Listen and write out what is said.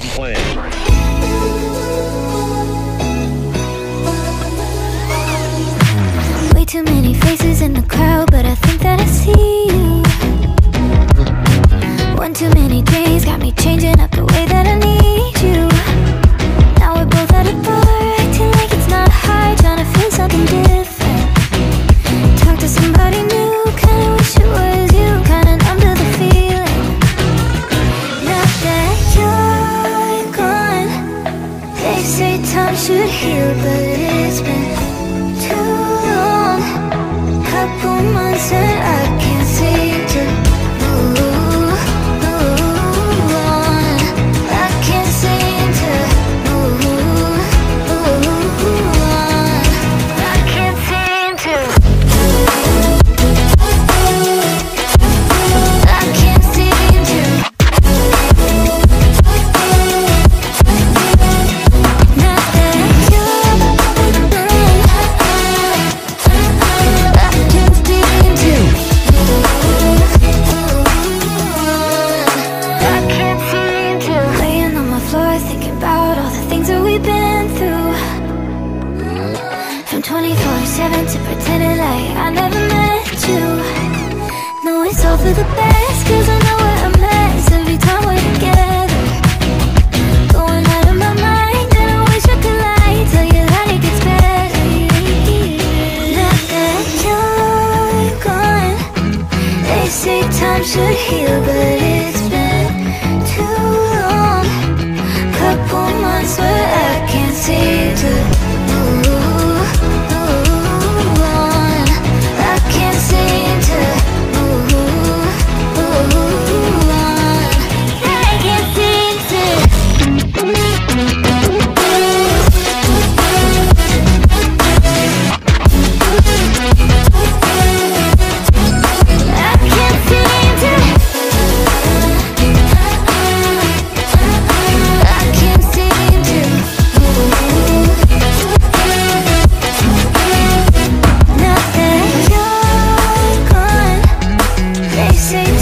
plan. Say time should heal, but it's been been through. From 24-7 to pretending like I never met you. No, it's all for the best cause I know what I'm mess every time we're together. Going out of my mind and I wish I could lie Tell you that it gets better. Now that you're gone They say time should heal but say